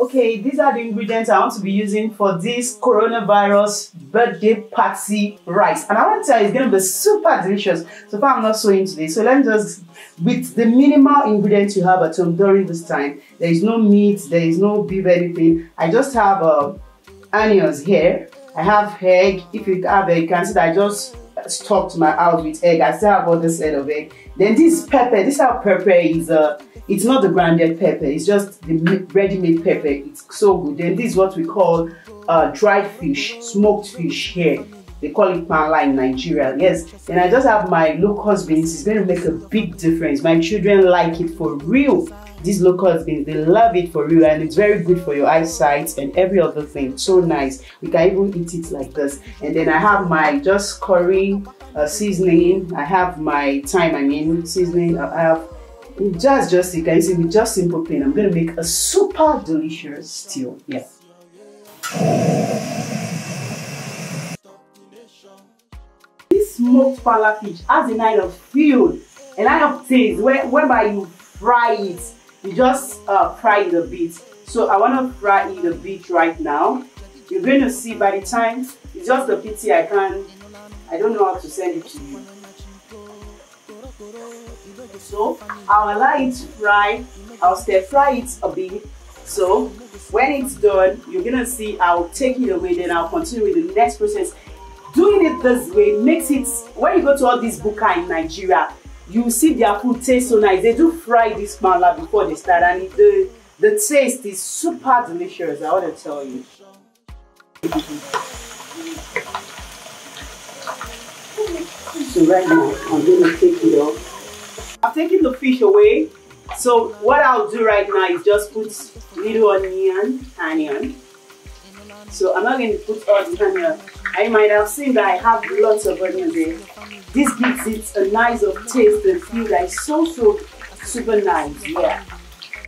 Okay, these are the ingredients I want to be using for this coronavirus birthday party rice. And I want to tell you, it's going to be super delicious. So far, I'm not so into this. So let me just, with the minimal ingredients you have at home during this time, there is no meat, there is no beef, anything. I just have uh, onions here. I have egg. If you have egg, you can see that I just stocked my house with egg. I still have this set of egg. Then this pepper, this our pepper is uh, it's not the grounded pepper, it's just the ready-made pepper. It's so good. Then this is what we call uh, dried fish, smoked fish here. They call it panla in Nigeria. Yes. And I just have my locust beans. It's going to make a big difference. My children like it for real. These beans, they love it for real, and it's very good for your eyesight and every other thing. So nice. We can even eat it like this. And then I have my just curry uh, seasoning. I have my thyme. I mean seasoning. I have just just you can see with just simple plain i'm gonna make a super delicious stew yeah this smoked panla fish has a kind of feel a line of taste where, whereby you fry it you just uh, fry it a bit so i want to fry it a bit right now you're going to see by the time it's just a pity i can't i don't know how to send it to you so I'll allow it to fry. I'll stir fry it a bit. So when it's done, you're gonna see I'll take it away, then I'll continue with the next process. Doing it this way makes it, when you go to all these buka in Nigeria, you see their food taste so nice. They do fry this panla before they start and the, the taste is super delicious, I want to tell you. So right now, I'm going to take it off. I've taken the fish away. So what I'll do right now is just put little onion, onion. So I'm not going to put all the onion. I might have seen that I have lots of onion there. This gives it a nice of taste and feel like so, so super nice. Yeah.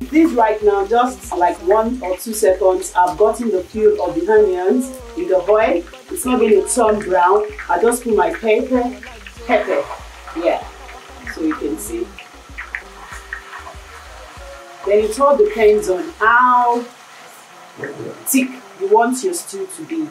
This right now, just like one or two seconds, I've gotten the feel of the onions in the oil. It's not going to turn brown. I just put my pepper, pepper. Yeah so you can see. Then it all depends on how thick you want your stew to be.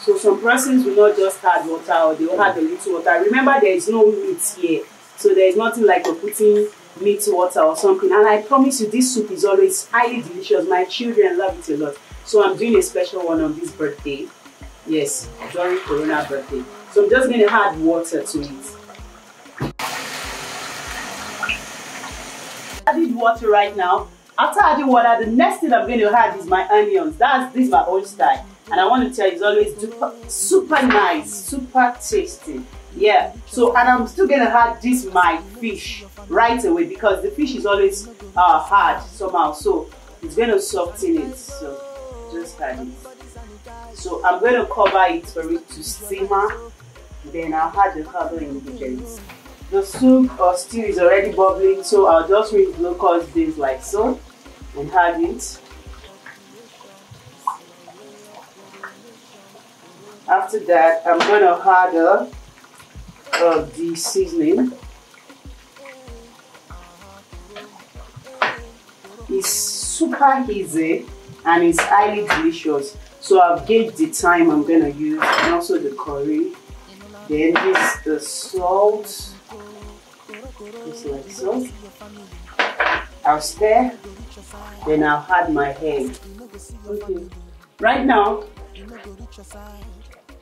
So some persons will not just add water or they will add a little water. Remember there is no meat here. So there is nothing like you're putting meat water or something. And I promise you this soup is always highly delicious. My children love it a lot. So I'm doing a special one on this birthday. Yes, during Corona birthday. So I'm just going to add water to it. added water right now. After adding water, the next thing I'm going to add is my onions. That's this is my own style. And I want to tell you, it's always super, super nice, super tasty. Yeah, so and I'm still gonna add this my fish right away because the fish is always uh, hard somehow, so it's gonna soften it. So just add it. So I'm gonna cover it for it to simmer. Then I'll add the other ingredients. The soup or stew is already bubbling, so I'll just rinse locust beans like so and add it. After that, I'm gonna add uh, the seasoning. It's super easy and it's highly delicious. So I've gauged the thyme I'm gonna use and also the curry. Then this the salt just like so. I'll stir, then I'll add my egg. Okay. Right now,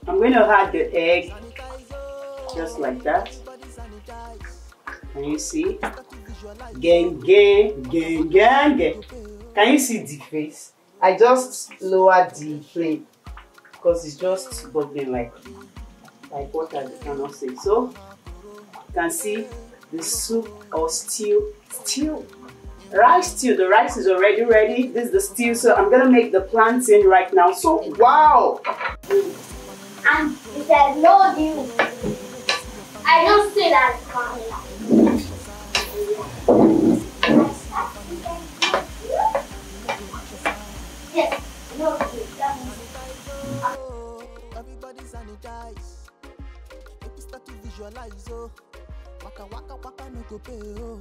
I'm going to add the egg just like that. Can you see? Gang, gang, gang, gang, gang. Can you see the face? I just lowered the flame because it's just bubbling like like water. I cannot say. So you can see the soup or stew. Stew. Rice stew. The rice is already ready. This is the stew. So I'm gonna make the plantain right now. So wow. And he said no deal. I don't see that coming. Yes, no deal. Everybody sanitize. Make we start to visualize. Oh. Waka waka waka no go pay oh.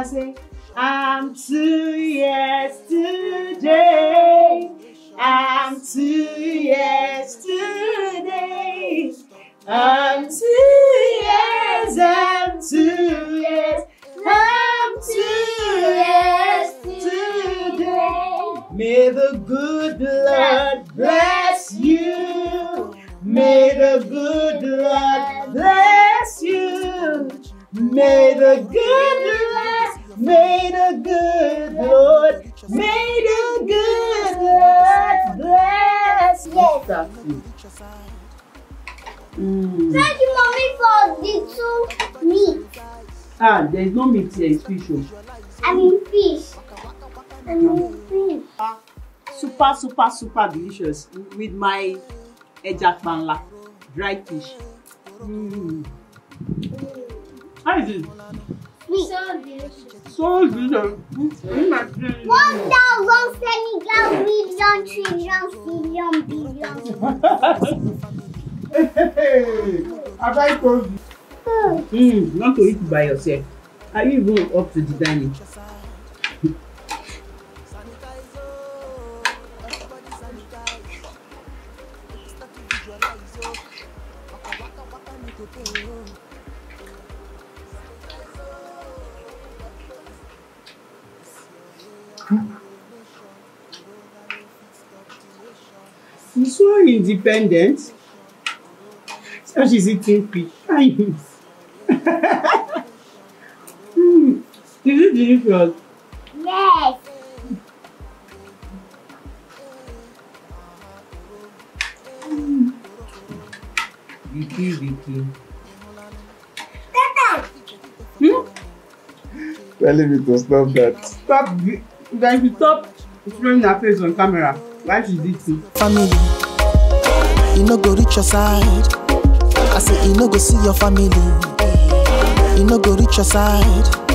I say, I'm two years today. I'm two years today. I'm two years, I'm two years, I'm two years today. May the good Lord bless you. May the good Lord bless you. May the good May the good Lord, may the good Lord bless it. Mm. Thank you, mommy, for the two meat. Ah, there is no meat here, it's fish. oh. I mean fish. I mean fish. Super, super, super delicious with my ẹja panla, dried fish. Mm. How is it? One thousand Senegal million trillion billion billion. Have I told you? Mm, not to eat by yourself. Are you even up to the dining? You're so independent. So she's eating fish. mm. Is it delicious? Yes. Vicky, Vicky. Tata. Hmm? Telling me to stop that. Stop. Then you stop throwing her face on camera. Why she's eating? family. You no go reach your side. I say you no go see your family. You no go reach your side.